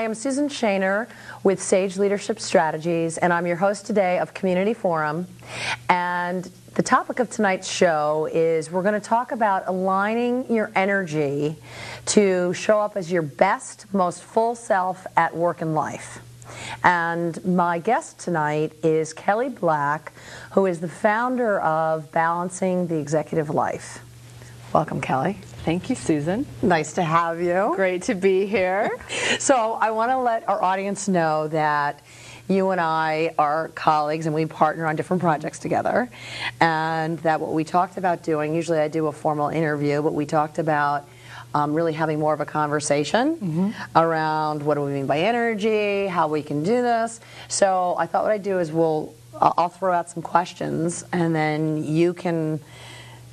Hi, I'm Susan Shaner with Sage Leadership Strategies, and I'm your host today of Community Forum. And the topic of tonight's show is we're going to talk about aligning your energy to show up as your best, most full self at work and life. And my guest tonight is Kelly Black, who is the founder of Balancing the Executive Life. Welcome, Kelly. Thank you, Susan. Nice to have you. Great to be here. so, I want to let our audience know that you and I are colleagues and we partner on different projects together. And that what we talked about doing, usually I do a formal interview, but we talked about um, really having more of a conversation mm-hmm. around what do we mean by energy, how we can do this. So I thought what I'd do is we'll I'll throw out some questions and then you can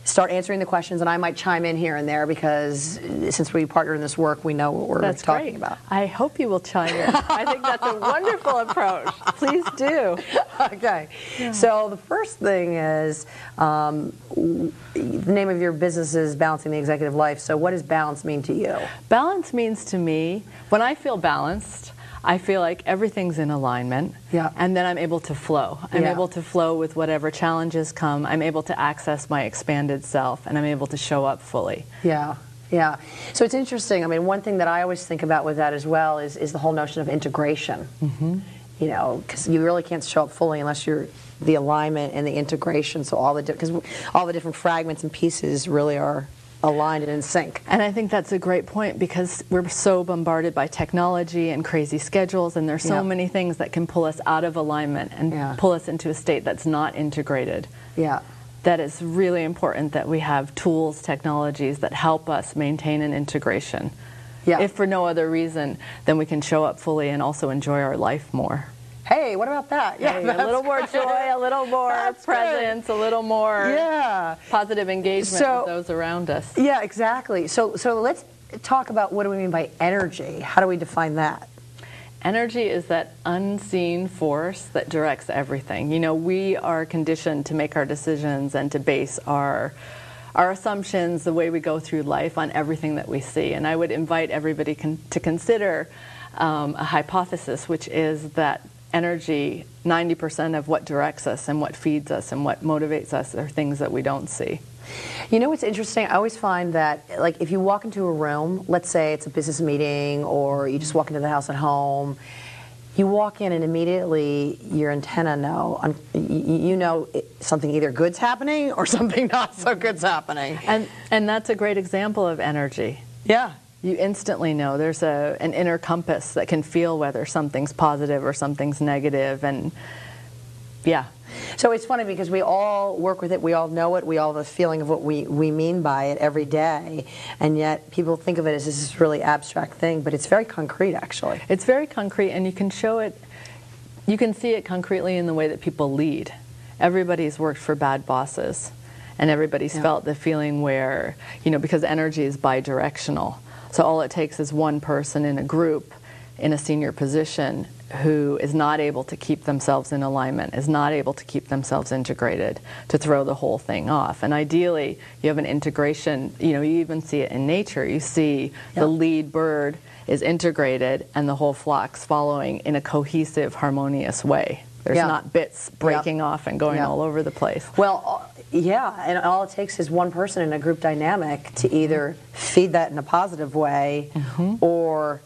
start answering the questions, and I might chime in here and there because since we partner in this work, we know what we're that's talking great. about. I hope you will chime in. I think that's a wonderful approach. Please do. Okay. Yeah. So the first thing is um, the name of your business is Balancing the Executive Life. So what does balance mean to you? Balance means to me when I feel balanced. I feel like everything's in alignment. Yeah. And then I'm able to flow. I'm yeah. able to flow with whatever challenges come. I'm able to access my expanded self and I'm able to show up fully. Yeah. Yeah. So it's interesting. I mean, one thing that I always think about with that as well is, is the whole notion of integration. Mm-hmm. You know, because you really can't show up fully unless you're the alignment and the integration. So all the because all the different fragments and pieces really are aligned and in sync. And I think that's a great point because we're so bombarded by technology and crazy schedules, and there's so many things that can pull us out of alignment and yeah. pull us into a state that's not integrated. Yeah. That it's really important that we have tools, technologies that help us maintain an integration. Yeah. If for no other reason, then we can show up fully and also enjoy our life more hey, what about that? Yeah, hey, a little more joy, a little more that's presence, good. a little more yeah. positive engagement so, with those around us. Yeah, exactly. So, so let's talk about what do we mean by energy? How do we define that? Energy is that unseen force that directs everything. You know, we are conditioned to make our decisions and to base our our assumptions, the way we go through life, on everything that we see. And I would invite everybody con- to consider um, a hypothesis, which is that energy, 90% of what directs us and what feeds us and what motivates us are things that we don't see. You know what's interesting? I always find that, like, if you walk into a room, let's say it's a business meeting or you just walk into the house at home, you walk in and immediately your antenna know you know something either good's happening or something not so good's happening. And and that's a great example of energy. Yeah you instantly know there's a, an inner compass that can feel whether something's positive or something's negative and yeah. So it's funny because we all work with it we all know it we all have a feeling of what we, we mean by it every day and yet people think of it as this really abstract thing but it's very concrete actually. It's very concrete and you can show it you can see it concretely in the way that people lead. Everybody's worked for bad bosses and everybody's yeah. felt the feeling where you know because energy is bidirectional so all it takes is one person in a group in a senior position who is not able to keep themselves in alignment, is not able to keep themselves integrated to throw the whole thing off. And ideally, you have an integration, you know, you even see it in nature. You see the lead bird is integrated and the whole flock's following in a cohesive, harmonious way. There's not bits breaking off and going all over the place. Well, yeah, and all it takes is one person in a group dynamic to either feed that in a positive way mm-hmm. or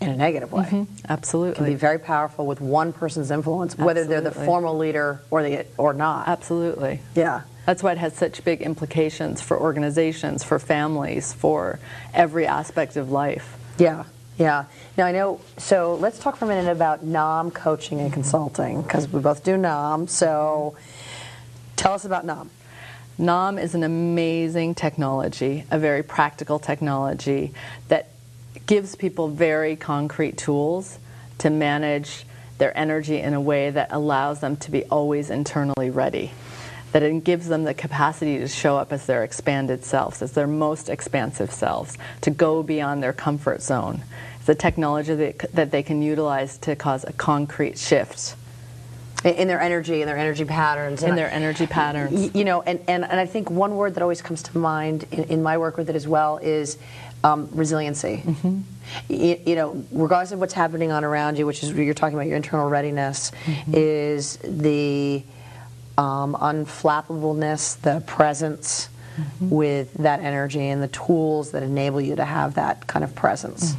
in a negative way. Mm-hmm. Absolutely. It can be very powerful with one person's influence, whether Absolutely. they're the formal leader or the or not. Absolutely. Yeah. That's why it has such big implications for organizations, for families, for every aspect of life. Yeah. Yeah. Now I know. So let's talk for a minute about Naam coaching and consulting because we both do Naam. So Tell us about Naam. Naam is an amazing technology, a very practical technology that gives people very concrete tools to manage their energy in a way that allows them to be always internally ready. That it gives them the capacity to show up as their expanded selves, as their most expansive selves, to go beyond their comfort zone. It's a technology that, that they can utilize to cause a concrete shift in their energy and their energy patterns in their energy patterns you know and, and, and i think one word that always comes to mind in, in my work with it as well is um, resiliency. Mm-hmm. You, you know, regardless of what's happening on around you, which is you're talking about your internal readiness, Mm-hmm. is the um, unflappableness, the presence Mm-hmm. with that energy, and the tools that enable you to have that kind of presence.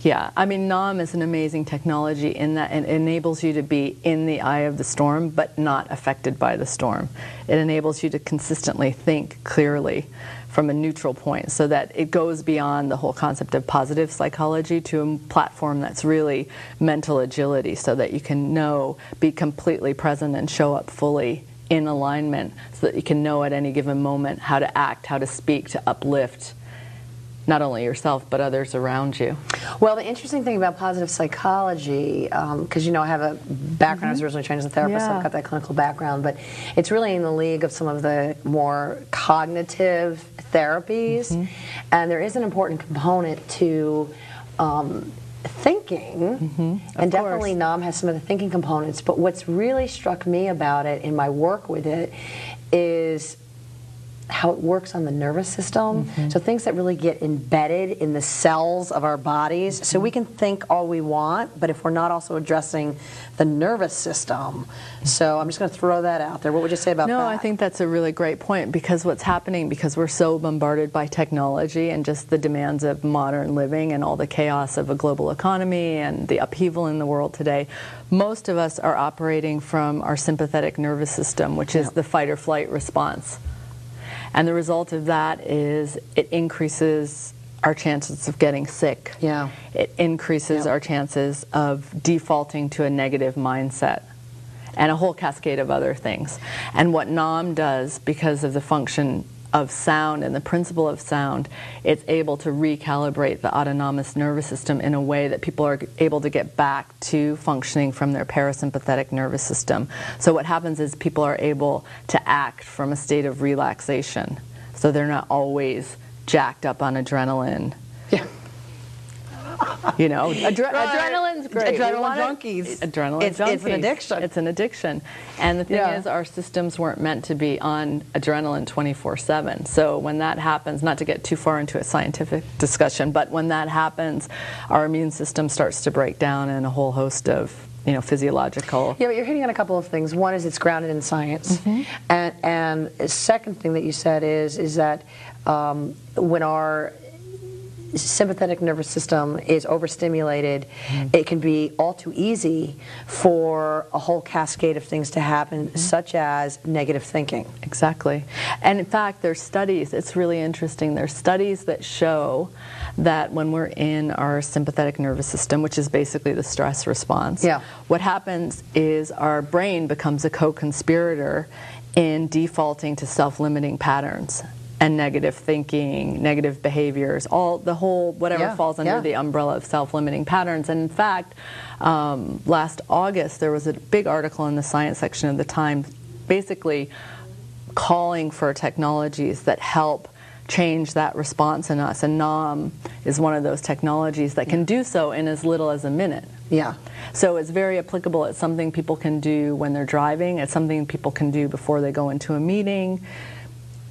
Yeah, I mean, Naam is an amazing technology in that it enables you to be in the eye of the storm, but not affected by the storm. It enables you to consistently think clearly from a neutral point so that it goes beyond the whole concept of positive psychology to a platform that's really mental agility so that you can know, be completely present, and show up fully in alignment so that you can know at any given moment how to act, how to speak, to uplift not only yourself but others around you. Well, the interesting thing about positive psychology, because you know I have a background, I was originally trained as a therapist, so Mm-hmm. I've got that clinical background, but it's really in the league of some of the more cognitive therapies, Mm-hmm. and there is an important component to um, thinking, mm-hmm. and definitely course. Naam has some of the thinking components. But what's really struck me about it in my work with it is how it works on the nervous system. Mm-hmm. So things that really get embedded in the cells of our bodies. So we can think all we want, but if we're not also addressing the nervous system. So I'm just going to throw that out there. What would you say about No, that? I think that's a really great point because what's happening because we're so bombarded by technology and just the demands of modern living and all the chaos of a global economy and the upheaval in the world today, most of us are operating from our sympathetic nervous system, which is the fight or flight response. And the result of that is it increases our chances of getting sick. Yeah. It increases Yeah. our chances of defaulting to a negative mindset and a whole cascade of other things. And what Naam does, because of the function of sound and the principle of sound, it's able to recalibrate the autonomous nervous system in a way that people are able to get back to functioning from their parasympathetic nervous system. So what happens is people are able to act from a state of relaxation. So they're not always jacked up on adrenaline. Yeah. You know, adre- Right. adrenaline's great. Adrenaline junkies. Adrenaline It's- it's an addiction. It's an addiction. And the thing Yeah. is, our systems weren't meant to be on adrenaline 24 7. So when that happens, not to get too far into a scientific discussion, but when that happens, our immune system starts to break down and a whole host of you know, physiological. Yeah, but you're hitting on a couple of things. One is it's grounded in science, Mm-hmm. and and the second thing that you said is is that um, when our sympathetic nervous system is overstimulated, Mm-hmm. it can be all too easy for a whole cascade of things to happen, Mm-hmm. such as negative thinking. Exactly. And in fact, there's studies, it's really interesting. There's studies that show that when we're in our sympathetic nervous system, which is basically the stress response, Yeah. what happens is our brain becomes a co conspirator in defaulting to self limiting patterns. And negative thinking, negative behaviors, all the whole whatever Yeah, falls under yeah. the umbrella of self-limiting patterns. And in fact, um, last August there was a big article in the science section of the Times, basically calling for technologies that help change that response in us. And Naam is one of those technologies that can do so in as little as a minute. Yeah. So it's very applicable. It's something people can do when they're driving. It's something people can do before they go into a meeting.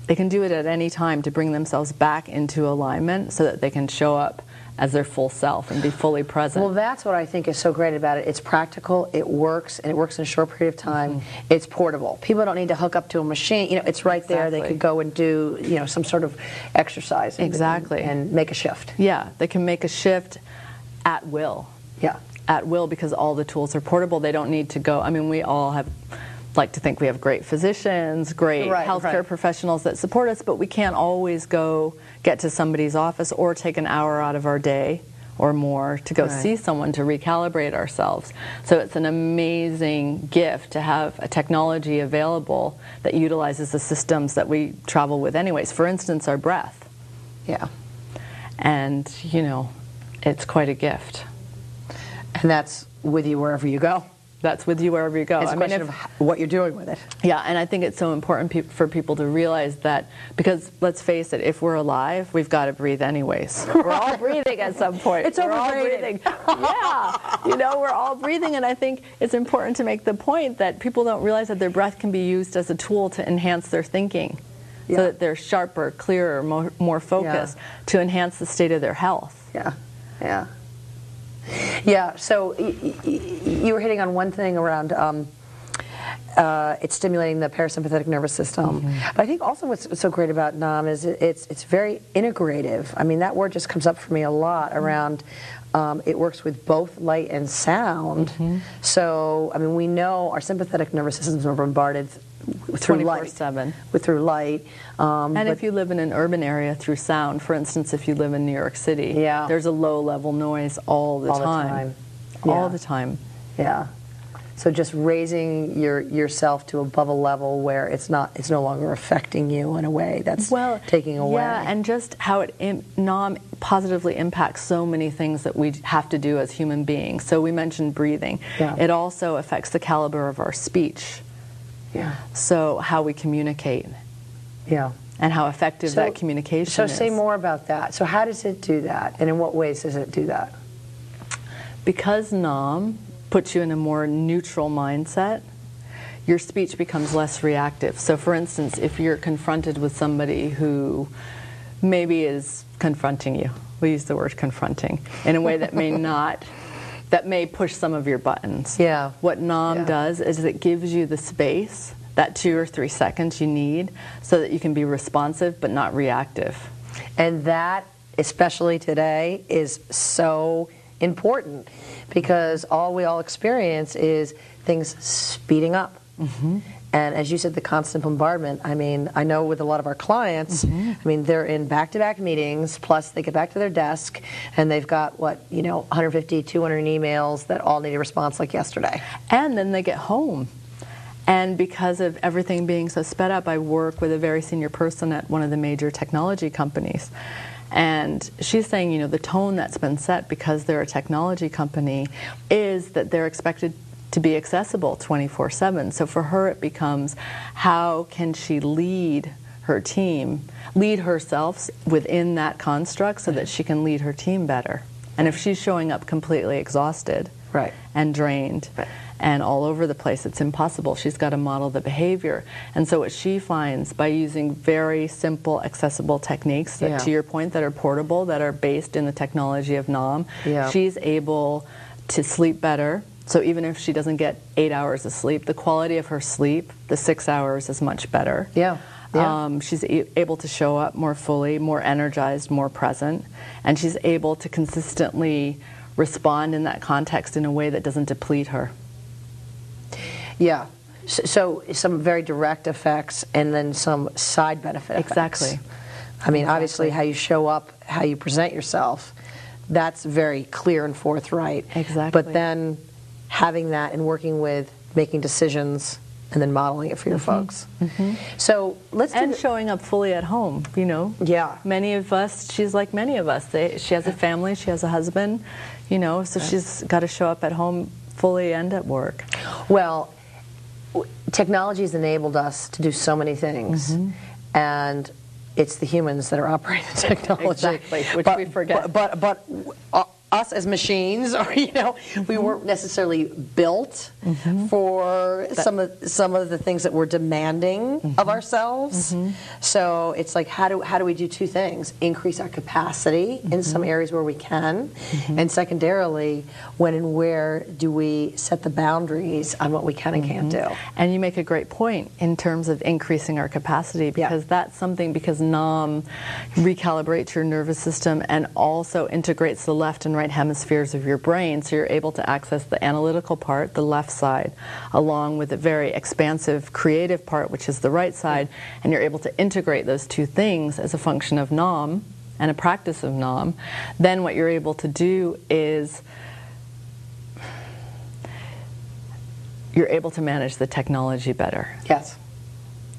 They can do it at any time to bring themselves back into alignment so that they can show up as their full self and be fully present. Well, that's what I think is so great about it. It's practical, it works, and it works in a short period of time. Mm-hmm. It's portable. People don't need to hook up to a machine. You know, it's right there. They could go and do, you know, some sort of exercise. and- Exactly. And make a shift. yeah, they can make a shift at will. Yeah. At will because all the tools are portable. They don't need to go. I mean, we all have like to think we have great physicians, great Right, healthcare right. professionals that support us, but we can't always go get to somebody's office or take an hour out of our day or more to go Right. see someone to recalibrate ourselves. So it's an amazing gift to have a technology available that utilizes the systems that we travel with anyways. For instance, our breath. Yeah. And, you know, it's quite a gift. And that's with you wherever you go. That's with you wherever you go. It's a I mean, question if- of what you're doing with it. Yeah, and I think it's so important pe- for people to realize that because let's face it, if we're alive, we've got to breathe anyways. We're all breathing at some point. It's we're all breathing. yeah, you know, we're all breathing, and I think it's important to make the point that people don't realize that their breath can be used as a tool to enhance their thinking. Yeah. so that they're sharper, clearer, more, more focused to enhance the state of their health. Yeah, yeah. Yeah, so y- y- y- you were hitting on one thing around um, uh, it's stimulating the parasympathetic nervous system. But I think also what's so great about Naam is it's it's very integrative. I mean, that word just comes up for me a lot around. Um, it works with both light and sound. So, I mean, we know our sympathetic nervous systems are bombarded through light, 24/7. with through light. Um, And if you live in an urban area through sound, for instance, if you live in New York City, Yeah. there's a low level noise all the All the time. time. All the time. Yeah. So just raising your yourself to above a level where it's not it's no longer affecting you in a way that's well taking away. yeah and just how it Im- Naam positively impacts so many things that we have to do as human beings so we mentioned breathing Yeah. it also affects the caliber of our speech yeah. so how we communicate Yeah. and how effective that communication is. So say more about that. So how does it do that and in what ways does it do that? because Naam puts you in a more neutral mindset your speech becomes less reactive so for instance if you're confronted with somebody who maybe is confronting you we use the word confronting in a way that may not that may push some of your buttons Yeah. what Naam Yeah. does is it gives you the space that two or three seconds you need so that you can be responsive but not reactive And that, especially today, is so important because all we all experience is things speeding up. Mm-hmm. And as you said, the constant bombardment. I mean, I know with a lot of our clients, Mm-hmm. I mean, they're in back to back meetings, plus they get back to their desk and they've got, what, you know, 150, 200 emails that all need a response like yesterday. And then they get home. And because of everything being so sped up, I work with a very senior person at one of the major technology companies. And she's saying, you know, the tone that's been set because they're a technology company is that they're expected to be accessible 24 7. So for her, it becomes how can she lead her team, lead herself within that construct so that she can lead her team better. And if she's showing up completely exhausted, Right. and drained Right. and all over the place. It's impossible. She's got to model the behavior. And so what she finds by using very simple, accessible techniques that Yeah. to your point that are portable, that are based in the technology of Naam, Yeah. she's able to sleep better. So even if she doesn't get eight hours of sleep, the quality of her sleep, the six hours is much better. Yeah. Yeah. Um, she's a- able to show up more fully, more energized, more present, and she's able to consistently respond in that context in a way that doesn't deplete her. Yeah. So, so some very direct effects and then some side benefit effects. Exactly. I mean, obviously, how you show up, how you present yourself, that's very clear and forthright. Exactly. But then having that and working with making decisions and then modeling it for your folks. So let's do Mm-hmm. And the- showing up fully at home, you know. Yeah. Many of us, she's like many of us. They, she has a family, she has a husband, you know, so she's got to show up at home fully and at work. Well, w- technology has enabled us to do so many things, Mm-hmm. and it's the humans that are operating the technology. Exactly, which but, we forget. But but, but uh, us as machines, or you know, we weren't necessarily built for some of some of the things that we're demanding Mm-hmm. of ourselves. So it's like how do how do we do two things? Increase our capacity in some Mm-hmm. areas where we can, and secondarily, when and where do we set the boundaries on what we can and can't do? And you make a great point in terms of increasing our capacity because that's something because Naam recalibrates your nervous system and also integrates the left and right hemispheres of your brain so you're able to access the analytical part, the left side, along with the very expansive creative part, which is the right side, and you're able to integrate those two things as a function of Naam and a practice of Naam. Then what you're able to do is you're able to manage the technology better. Yes.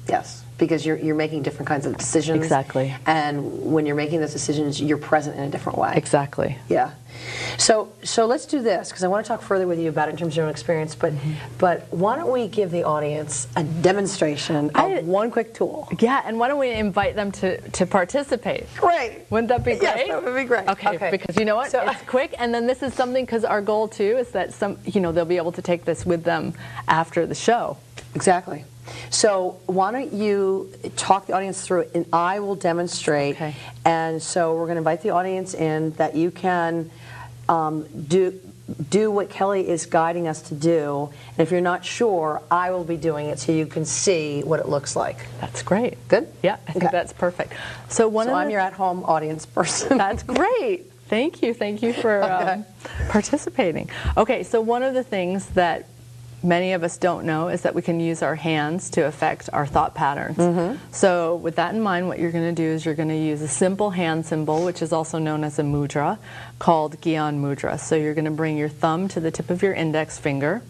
Yes. Because you're, you're making different kinds of decisions. Exactly. And when you're making those decisions, you're present in a different way. Exactly. Yeah. So so let's do this because I want to talk further with you about it in terms of your own experience. But Mm-hmm. but why don't we give the audience a demonstration of I- one quick tool? Yeah, and why don't we invite them to, to participate? Great. Wouldn't that be great? Yes, that would be great. Okay, Okay. because you know what? So- it's quick, and then this is something because our goal too is that some, you know, they'll be able to take this with them after the show. Exactly. So why don't you talk the audience through it, and I will demonstrate. Okay. And so we're going to invite the audience in that you can um, do do what Kelly is guiding us to do. And if you're not sure, I will be doing it so you can see what it looks like. That's great. Good? Yeah, I think Okay. that's perfect. So one So of I'm your at-home audience person. That's great. Thank you. Thank you for um, participating. Okay, so one of the things that many of us don't know is that we can use our hands to affect our thought patterns. Mm-hmm. So, with that in mind, what you're going to do is you're going to use a simple hand symbol, which is also known as a mudra, called Gyan Mudra. So, you're going to bring your thumb to the tip of your index finger.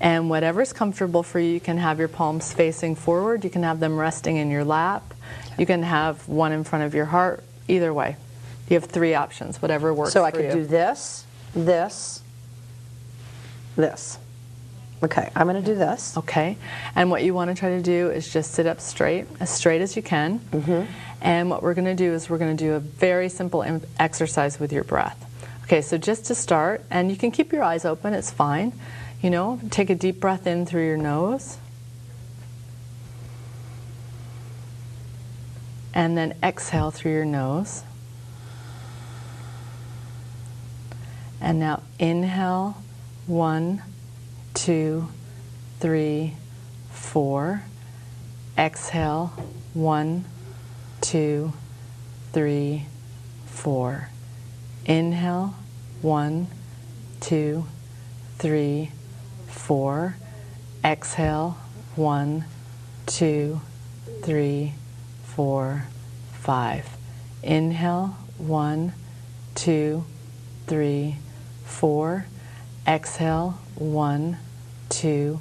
And whatever's comfortable for you, you can have your palms facing forward. You can have them resting in your lap. You can have one in front of your heart. Either way, you have three options. Whatever works. So I could you. do this, this, this. Okay, I'm going to do this. Okay. And what you want to try to do is just sit up straight, as straight as you can. Mm-hmm. And what we're going to do is we're going to do a very simple exercise with your breath. Okay, so just to start, and you can keep your eyes open, it's fine. You know, take a deep breath in through your nose. And then exhale through your nose. And now inhale, one, two, three, four. Exhale, one, two, three, four. Inhale, one, two, three, four. Exhale, one, two, three, four, five. Inhale, one, two, three, four. Exhale, one, two,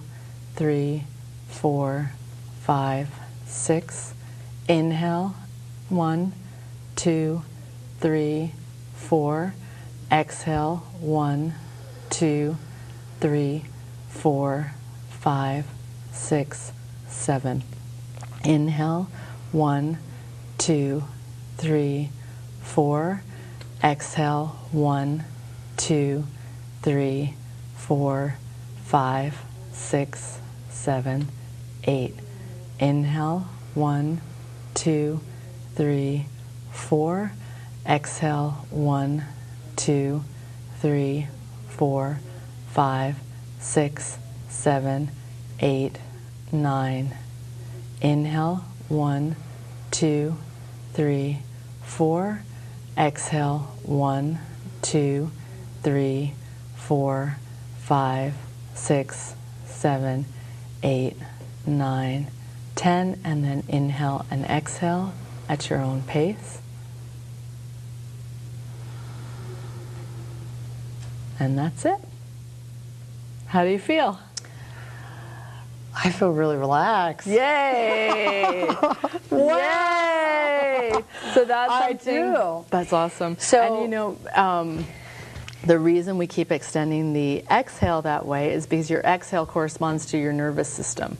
three, four, five, six. Inhale, one, two, three, four. Exhale, one, two, three, four, five, six, seven. Inhale, one, two, three, four. Exhale, one, two, three, four, five, six, seven, eight. Inhale, one, two, three, four. Exhale, one, two, three, four, five, six, seven, eight, nine. Inhale, one, two, three, four. Exhale, one, two, three, four, five, six, seven, eight, nine, ten, and then inhale and exhale at your own pace. And that's it. How do you feel? I feel really relaxed. Yay! Yay! So that's I do. That's awesome. So- and you know, um, the reason we keep extending the exhale that way is because your exhale corresponds to your nervous system.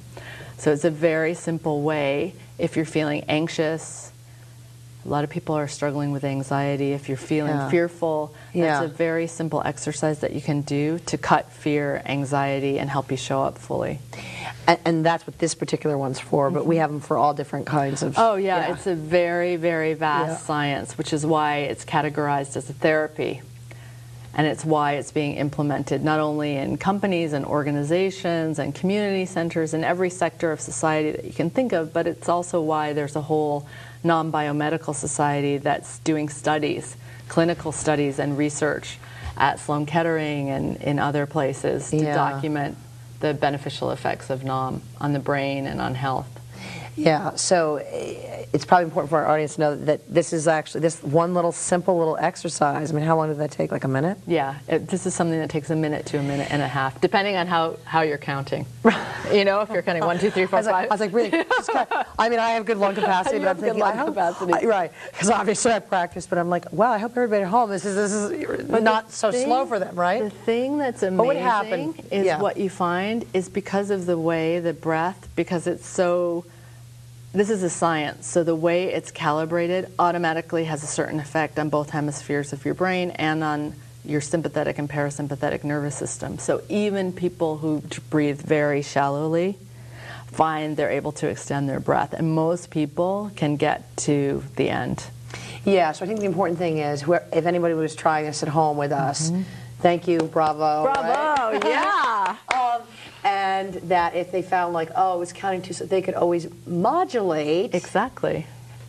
So it's a very simple way. If you're feeling anxious, a lot of people are struggling with anxiety. If you're feeling Yeah. fearful, Yeah. that's a very simple exercise that you can do to cut fear, anxiety, and help you show up fully. And, and that's what this particular one's for, but we mm-hmm. have them for all different kinds of. Oh, yeah, it's a very, very vast Yeah. science, which is why it's categorized as a therapy. And it's why it's being implemented not only in companies and organizations and community centers in every sector of society that you can think of, but it's also why there's a whole non biomedical society that's doing studies, clinical studies, and research at Sloan Kettering and in other places to Yeah. document the beneficial effects of Naam on the brain and on health. Yeah, so eh, it's probably important for our audience to know that this is actually this one little simple little exercise. I mean, how long did that take? Like a minute? Yeah, it, this is something that takes a minute to a minute and a half, depending on how, how you're counting. you know, if you're counting one, two, three, I four, was like, five. I was like really. Just kind of- I mean, I have good lung capacity, but I'm thinking, lung I hope, capacity. I- right? Because obviously I practice, but I'm like, wow, I hope everybody at home. This is this is But not so thing- slow for them, right? The thing that's amazing What would happen? is Yeah. what you find is because of the way the breath, because it's so. This is a science, so the way it's calibrated automatically has a certain effect on both hemispheres of your brain and on your sympathetic and parasympathetic nervous system. So even people who breathe very shallowly find they're able to extend their breath. And most people can get to the end. Yeah, so I think the important thing is where, if anybody was trying this at home with us, mm-hmm. thank you, bravo. right? Bravo, yeah. And that if they found like, oh, it was counting too, so they could always modulate Exactly.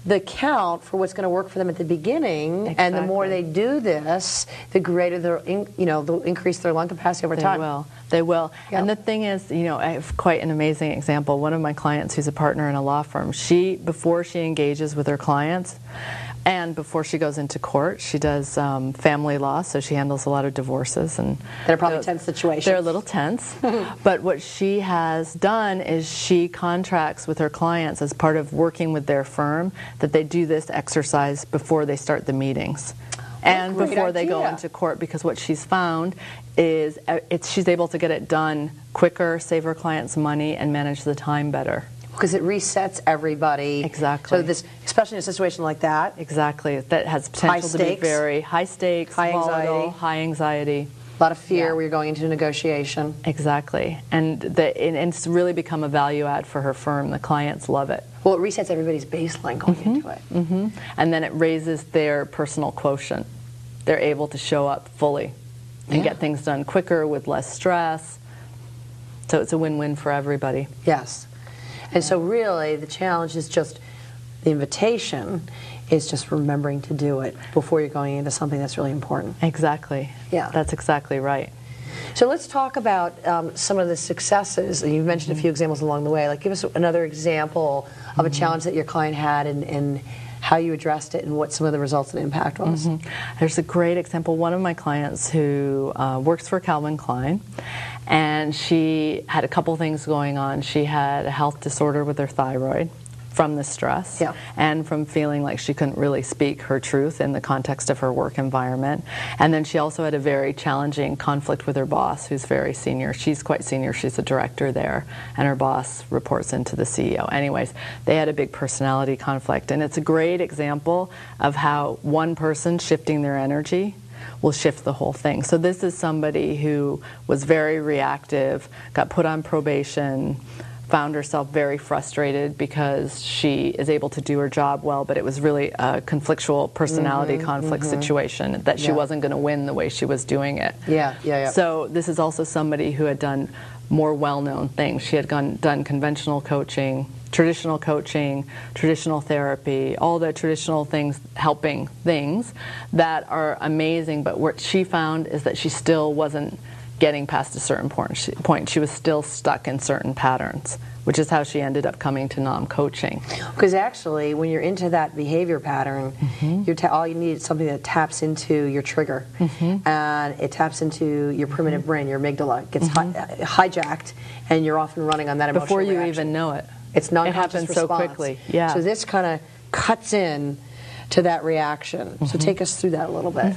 the count for what's going to work for them at the beginning. And the more they do this, the greater their, in, you know, they'll increase their lung capacity over They time. They will. They will. Yeah. And the thing is, you know, I have quite an amazing example. One of my clients who's a partner in a law firm, she, before she engages with her clients, and before she goes into court, she does um, family law, so she handles a lot of divorces and That are probably tense situations. They're a little tense, but what she has done is she contracts with her clients as part of working with their firm that they do this exercise before they start the meetings. And great before they go into court, because what she's found is uh, it's, she's able to get it done quicker, save her clients money, and manage the time better. Because it resets everybody. Exactly. So this, especially in a situation like that, Exactly. That has potential to be very high stakes, High volatile, anxiety. high anxiety. a lot of fear Yeah. where you're going into negotiation. Exactly. And, the, and it's really become a value add for her firm. The clients love it. Well, it resets everybody's baseline going Mm-hmm. into it. And then it raises their personal quotient. They're able to show up fully and Yeah. get things done quicker with less stress. So it's a win win for everybody. Yes. And so, really, the challenge is just the invitation is just remembering to do it before you're going into something that's really important. Exactly. Yeah. That's exactly right. So, let's talk about um, some of the successes. And you've mentioned a few examples along the way. Like, give us another example of a challenge that your client had and, and how you addressed it and what some of the results and impact was. There's a great example. One of my clients who uh, works for Calvin Klein, and she had a couple things going on. She had a health disorder with her thyroid from the stress Yeah. and from feeling like she couldn't really speak her truth in the context of her work environment. And then she also had a very challenging conflict with her boss, who's very senior. She's quite senior, she's a director there, and her boss reports into the CEO. Anyways, they had a big personality conflict, and it's a great example of how one person shifting their energy will shift the whole thing. So this is somebody who was very reactive, got put on probation, found herself very frustrated because she is able to do her job well, but it was really a conflictual personality mm-hmm, conflict mm-hmm. situation that she Yeah. wasn't going to win the way she was doing it. Yeah, yeah, yeah. So this is also somebody who had done more well-known things. She had gone, done conventional coaching, traditional coaching, traditional therapy, all the traditional things, helping things that are amazing. But what she found is that she still wasn't getting past a certain point. She, point. she was still stuck in certain patterns, which is how she ended up coming to Naam coaching. Because actually, when you're into that behavior pattern, mm-hmm. you're ta- all you need is something that taps into your trigger, mm-hmm. and it taps into your primitive mm-hmm. brain, your amygdala, gets hi- uh, hijacked, and you're off and running on that Before you reaction. even know it. It's not. It happens so quickly. Yeah. So this kind of cuts in to that reaction. So Mm-hmm. take us through that a little bit.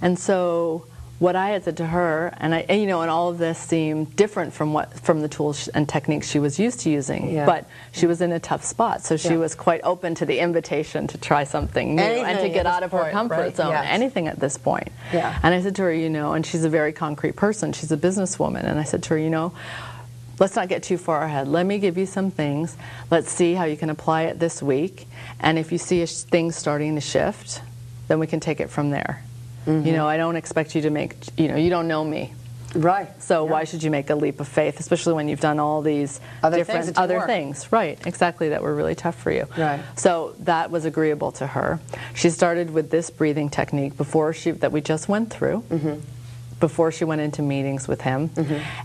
And so what I had said to her, and I, and, you know, and all of this seemed different from what from the tools and techniques she was used to using. Yeah. But she was in a tough spot, so she Yeah. was quite open to the invitation to try something new and to get out of her comfort right? zone. Yes. Anything at this point. Yeah. And I said to her, you know, and she's a very concrete person. She's a businesswoman, and I said to her, you know. Let's not get too far ahead. Let me give you some things. Let's see how you can apply it this week. And if you see a sh- things starting to shift, then we can take it from there. Mm-hmm. You know, I don't expect you to make, you know, you don't know me. Right. So Yeah. why should you make a leap of faith, especially when you've done all these Other things different didn't other work. things, right? Exactly, that were really tough for you. Right. So that was agreeable to her. She started with this breathing technique before she that we just went through. Mm-hmm. Before she went into meetings with him,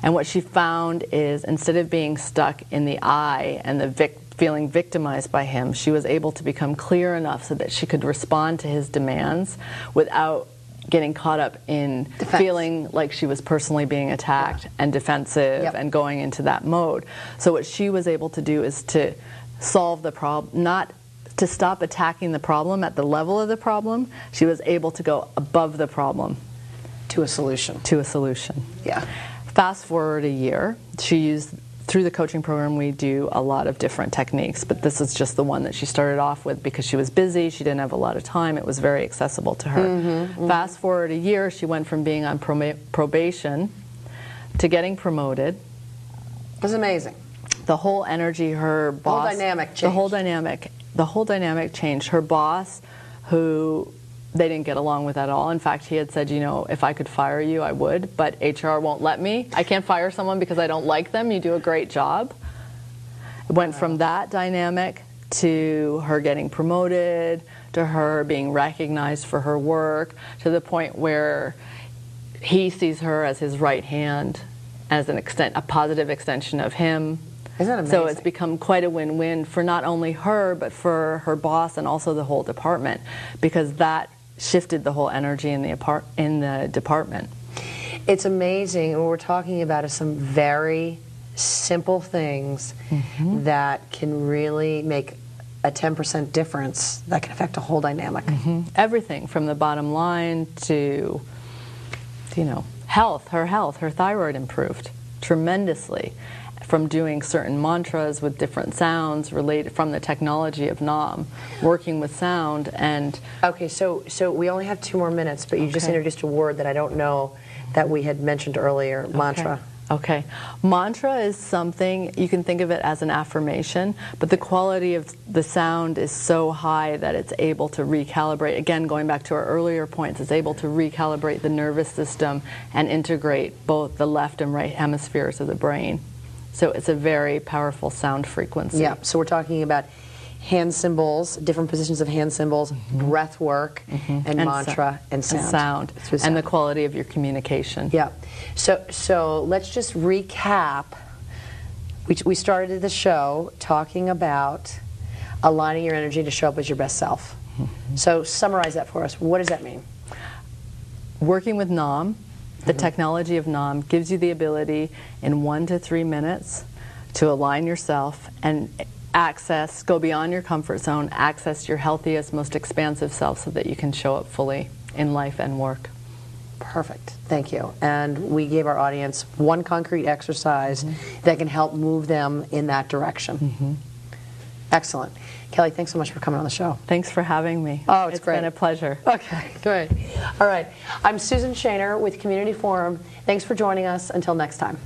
and what she found is instead of being stuck in the I and the vic- feeling victimized by him, she was able to become clear enough so that she could respond to his demands without getting caught up in Defense. feeling like she was personally being attacked and defensive Yep. and going into that mode. So what she was able to do is to solve the problem, not to stop attacking the problem at the level of the problem. She was able to go above the problem to a solution. to a solution. Yeah. Fast forward a year, she used through the coaching program we do a lot of different techniques, but this is just the one that she started off with because she was busy, she didn't have a lot of time, it was very accessible to her. Mm-hmm, mm-hmm. Fast forward a year, she went from being on proba- probation to getting promoted. It was amazing. the whole energy, her the whole boss, dynamic the whole dynamic, the whole dynamic changed. Her boss, who they didn't get along with at all. In fact, he had said, you know, if I could fire you, I would, but HR won't let me. I can't fire someone because I don't like them. You do a great job. It went from that dynamic to her getting promoted, to her being recognized for her work, to the point where he sees her as his right hand, as an extent, a positive extension of him. Isn't that So it's become quite a win-win for not only her, but for her boss and also the whole department, because that shifted the whole energy in the apart- in the department. It's amazing. What we're talking about is some very simple things Mm-hmm. that can really make a 10% difference that can affect a whole dynamic. Mm-hmm. Everything from the bottom line to, you know, health. Her health, her thyroid improved tremendously from doing certain mantras with different sounds related from the technology of Naam, working with sound and Okay, so so we only have two more minutes, but you just introduced a word that I don't know that we had mentioned earlier, mantra. Okay. Mantra is something you can think of it as an affirmation, but the quality of the sound is so high that it's able to recalibrate. Again, going back to our earlier points, it's able to recalibrate the nervous system and integrate both the left and right hemispheres of the brain. So it's a very powerful sound frequency. Yeah, so we're talking about hand symbols, different positions of hand symbols, breath work, and, Mm-hmm. And mantra so- and sound. sound. Through And the quality of your communication. Yeah. So so let's just recap. We, we started the show talking about aligning your energy to show up as your best self. Mm-hmm. So summarize that for us. What does that mean? Working with Naam, the technology of Naam gives you the ability in one to three minutes to align yourself and access, go beyond your comfort zone, access your healthiest, most expansive self so that you can show up fully in life and work. Perfect. Thank you. And we gave our audience one concrete exercise Mm-hmm. that can help move them in that direction. Excellent. Kelly, thanks so much for coming on the show. Thanks for having me. Oh, it's it's great. been a pleasure. Okay, great. All right. I'm Susan Shaner with Community Forum. Thanks for joining us. Until next time.